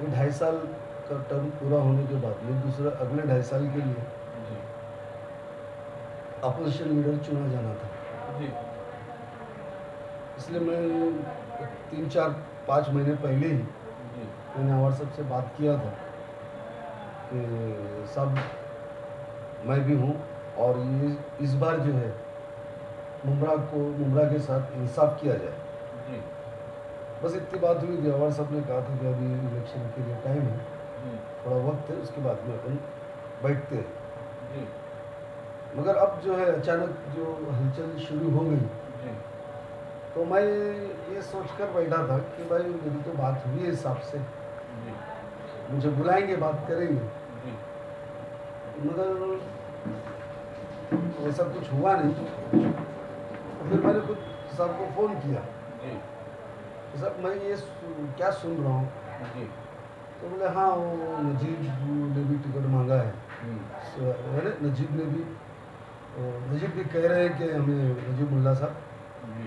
ये ढाई साल का टर्म पूरा होने के बाद में दूसरा अगले ढाई साल के लिए अपोजिशन लीडर चुना जाना था। जी। इसलिए मैं तीन चार पाँच महीने पहले ही मैंने अवार साहब से बात किया था कि सब मैं भी हूँ और ये इस बार जो है मुमरा को मुमरा के साथ इंसाफ किया जाए। जी। बस इतनी बात हुई थी अवार साहब ने कहा था कि अभी इलेक्शन के लिए टाइम है। थोड़ा वक्त है उसके बाद में अपन बैठते हैं। मगर अब जो है अचानक जो हलचल शुरू हो गई। तो मैं ये सोचकर बैठा था कि भाई मेरी तो बात हुई है हिसाब से। मुझे बुलाएँगे बात करेंगे। मगर ऐसा कुछ हुआ नहीं। तो फिर मैंने कुछ साहब को फ़ोन किया। कि साहब मैं ये क्या सुन रहा हूँ? जी। तो बोले हाँ वो नजीब ने भी टिकट मांगा है। हम्म, सो, नजीब ने भी तो नजीब भी कह रहे हैं कि हमें नजीब मुल्ला साहब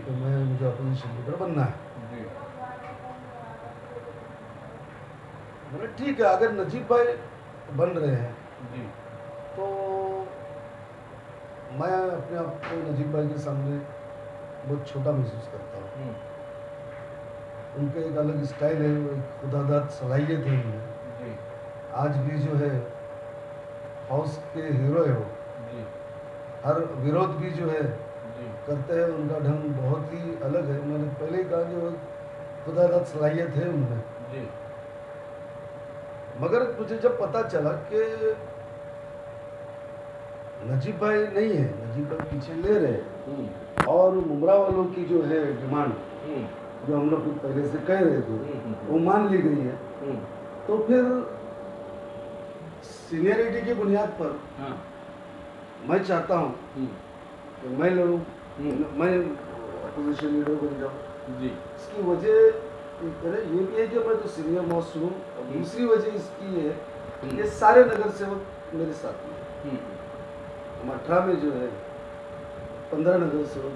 तो मैं मुझे अपोजिशन लीडर बनना है। बोले ठीक है अगर नजीब भाई बन रहे हैं जी। तो मैं अपने आप को नजीब भाई के सामने बहुत छोटा महसूस करता हूँ। उनका एक अलग स्टाइल है वो एक खुदादात सलाहियत है उनमें आज भी जो है हाउस के हीरो है वो। हर विरोध भी जो है करते हैं उनका ढंग बहुत ही अलग है। मैंने पहले ही कहा कि वो खुदादात सलाहियत है उनमें। मगर मुझे जब पता चला कि नजीब भाई नहीं है नजीब भाई पीछे ले रहे हम्म, और मुमरा वालों की जो है डिमांड। हम्म, जो हम लोग पहले से कह रहे थे हम्म, वो मान ली गई है। हम्म, तो फिर सीनियरिटी की बुनियाद पर हाँ। मैं चाहता हूँ हम्म, कि मैं लड़ूँ हम्म, मैं अपोजिशन लीडर बन जाऊँ। जी। इसकी वजह अरे ये भी है कि मैं तो सीनियर मोस्ट हूँ। और दूसरी वजह इसकी है कि सारे नगर सेवक मेरे साथ में हम्म, हम अठारह में जो है पंद्रह नगर सेवक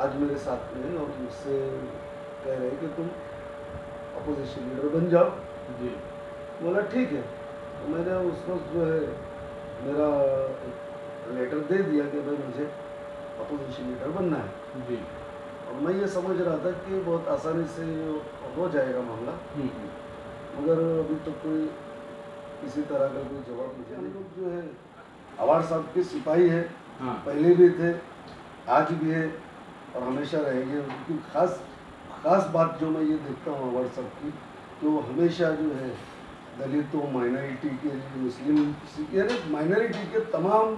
आज मेरे साथ में हैं और मुझसे कह रहे हैं कि तुम अपोजिशन लीडर बन जाओ। जी। बोला ठीक है। तो मैंने उस वक्त जो है मेरा लेटर दे दिया कि भाई मुझे अपोजिशन लीडर बनना है। जी। और मैं ये समझ रहा था कि बहुत आसानी से हो जाएगा मामला। हम्म, हम्म, मगर अभी तक तो कोई किसी तरह का कोई जवाब मुझे हम लोग जो है अवार साहब के सिपाही है। हाँ। पहले भी थे आज भी है। और हमेशा रहेंगे। उनकी खास खास बात जो मैं ये देखता हूँ साहब की कि वो हमेशा जो है दलितों माइनॉरिटी के लिए मुस्लिम यानी माइनॉरिटी के तमाम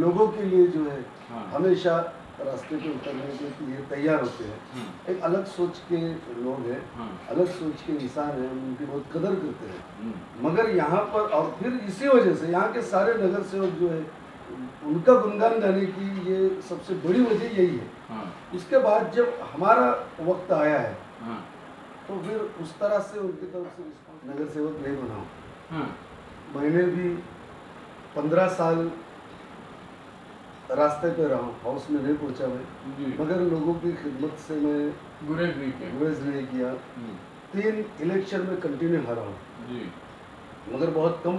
लोगों के लिए जो है हाँ। हमेशा रास्ते पे उतरने के लिए तैयार होते हैं। हाँ। एक अलग सोच के लोग हैं हाँ। अलग सोच के इंसान हैं उनकी बहुत कदर करते हैं। हम्म, मगर यहाँ पर और फिर इसी वजह से यहाँ के सारे नगर सेवक जो है उनका गुणगान गाने की ये सबसे बड़ी वजह यही है। हाँ। इसके बाद जब हमारा वक्त आया है हाँ। तो फिर उस तरह से उनकी तरफ़ से नगर सेवक नहीं बना हाँ। मैंने भी पंद्रह साल रास्ते पे रहा हूँ हाउस में नहीं पहुँचा मैं। मगर लोगों की खिदमत से मैं गुरेज नहीं किया। गुरेज नहीं किया। तीन इलेक्शन में कंटिन्यू हारा हूँ। मगर बहुत कम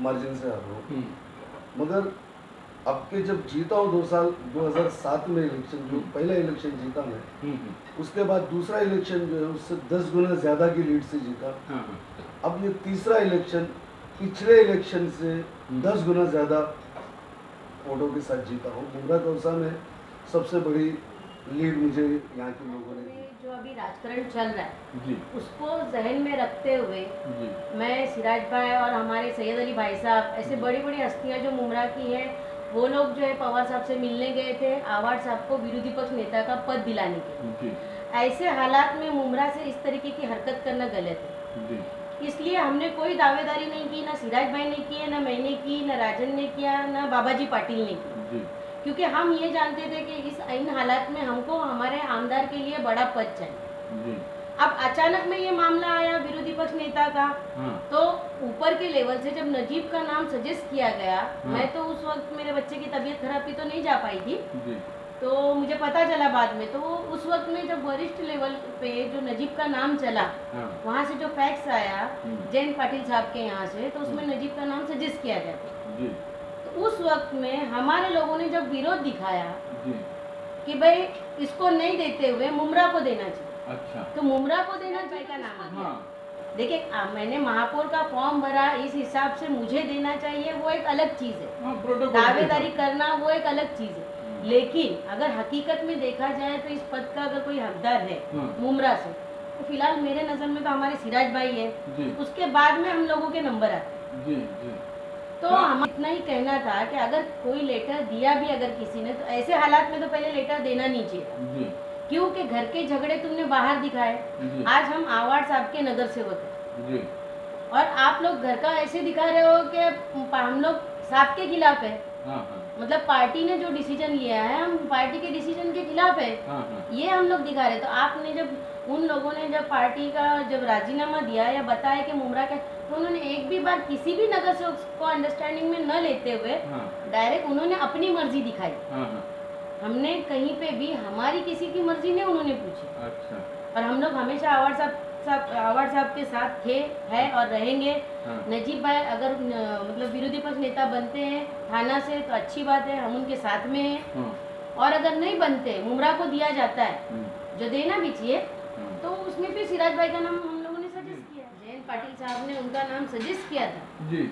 मार्जिन से हारा हूँ। हम्म, मगर अब के जब जीता हूँ दो साल 2007 में इलेक्शन जो पहला इलेक्शन जीता मैं हम्म, हम्म, उसके बाद दूसरा इलेक्शन जो है उससे दस गुना ज़्यादा की लीड से जीता। हाँ हाँ। अब ये तीसरा इलेक्शन पिछले इलेक्शन से दस गुना ज़्यादा वोटों के साथ जीता हूँ। मुमरा कौसा में सबसे बड़ी लीड मुझे यहाँ के लोगों ने दी। जो अभी राजकारण चल रहा है जी। उसको जहन में रखते हुए जी। मैं सिराज भाई और हमारे सैयद अली भाई साहब ऐसे बड़ी बड़ी हस्तियाँ जो मुमरा की है वो लोग जो है पवार साहब से मिलने गए थे आवाड़ साहब को विरोधी पक्ष नेता का पद दिलाने के ऐसे हालात में मुमरा से इस तरीके की हरकत करना गलत है। इसलिए हमने कोई दावेदारी नहीं की ना सिराज भाई ने की है ना मैंने की ना राजन ने किया ना बाबा जी पाटिल ने की। क्योंकि हम ये जानते थे कि इस इन हालात में हमको हमारे आमदार के लिए बड़ा पद चाहिए। अब अचानक में ये मामला आया विरोधी पक्ष नेता का हाँ। तो ऊपर के लेवल से जब नजीब का नाम सजेस्ट किया गया हाँ। मैं तो उस वक्त मेरे बच्चे की तबीयत खराब थी तो नहीं जा पाई थी। तो मुझे पता चला बाद में तो उस वक्त में जब वरिष्ठ लेवल पे जो नजीब का नाम चला हाँ। वहाँ से जो फैक्स आया हम्म। जयंत पाटिल साहब के यहाँ से तो उसमें नजीब का नाम सजेस्ट किया गया। उस वक्त में हमारे लोगों ने जब विरोध दिखाया जी। कि भाई इसको नहीं देते हुए मुमरा को देना चाहिए। अच्छा। तो मुमरा को देना चाहिए का नाम हाँ। देखिए मैंने महापौर का फॉर्म भरा इस हिसाब से मुझे देना चाहिए वो एक अलग चीज़ है। हाँ दावेदारी करना वो एक अलग चीज़ है। हम्म। लेकिन अगर हकीकत में देखा जाए तो इस पद का अगर कोई हकदार है हाँ। मुमरा से तो फ़िलहाल मेरे नज़र में तो हमारे सिराज भाई है। उसके बाद में हम लोगों के नंबर आते हैं। जी जी। तो हम इतना ही कहना था कि अगर कोई लेटर दिया भी अगर किसी ने तो ऐसे हालात में तो पहले लेटर देना नहीं चाहिए क्योंकि घर के झगड़े तुमने बाहर दिखाए। आज हम आवाड़ साहब के नगर सेवक हैं। और आप लोग घर का ऐसे दिखा रहे हो कि हम लोग साहब के खिलाफ है हाँ हाँ। मतलब पार्टी ने जो डिसीज़न लिया है हम पार्टी के डिसीज़न के खिलाफ है हाँ हाँ। ये हम लोग दिखा रहे तो आपने जब उन लोगों ने जब पार्टी का जब राजीनामा दिया या बताया कि मुमरा का तो उन्होंने एक भी बार किसी भी नगर से को अंडरस्टैंडिंग में न लेते हुए हाँ। डायरेक्ट उन्होंने अपनी मर्ज़ी दिखाई। हाँ हाँ। हमने कहीं पे भी हमारी किसी की मर्ज़ी नहीं उन्होंने पूछी। अच्छा। और हम लोग हमेशा आवाड़ साहब साहब आवाड़ साहब के साथ थे है और रहेंगे। हाँ। नजीब भाई अगर न, मतलब विरोधी पक्ष नेता बनते हैं थाना से तो अच्छी बात है हम उनके साथ में हैं। हाँ। और अगर नहीं बनते मुमरा को दिया जाता है हाँ। जो देना भी चाहिए हाँ। तो उसमें फिर सिराज भाई का नाम हम लोगों ने सजेस्ट किया जयंत पाटिल साहब ने उनका नाम सजेस्ट किया था। जी।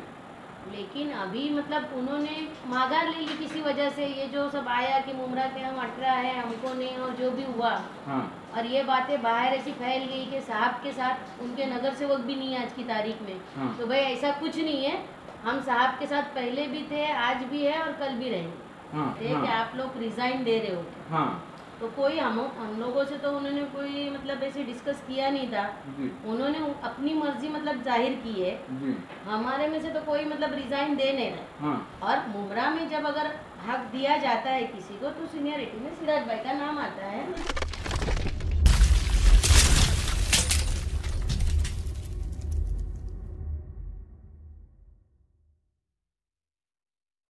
लेकिन अभी मतलब उन्होंने माघार ले ली किसी वजह से ये जो सब आया कि मुमरा के हम अटरा है हमको नहीं और जो भी हुआ। हाँ। और ये बातें बाहर ऐसी फैल गई कि साहब के साथ उनके नगर सेवक भी नहीं है आज की तारीख में। हाँ। तो भाई ऐसा कुछ नहीं है। हम साहब के साथ पहले भी थे आज भी है और कल भी रहेंगे। हाँ कि हाँ। आप लोग रिजाइन दे रहे हो। हाँ। तो कोई हम हम लोगों से तो उन्होंने कोई मतलब ऐसे डिस्कस किया नहीं था। उन्होंने अपनी मर्ज़ी मतलब ज़ाहिर की है। हमारे में से तो कोई मतलब रिजाइन दे नहीं रहा। हाँ। और मुमरा में जब अगर हक दिया जाता है किसी को तो सीनियरिटी में सिराज भाई का नाम आता है।